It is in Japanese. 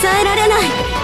抑えられない。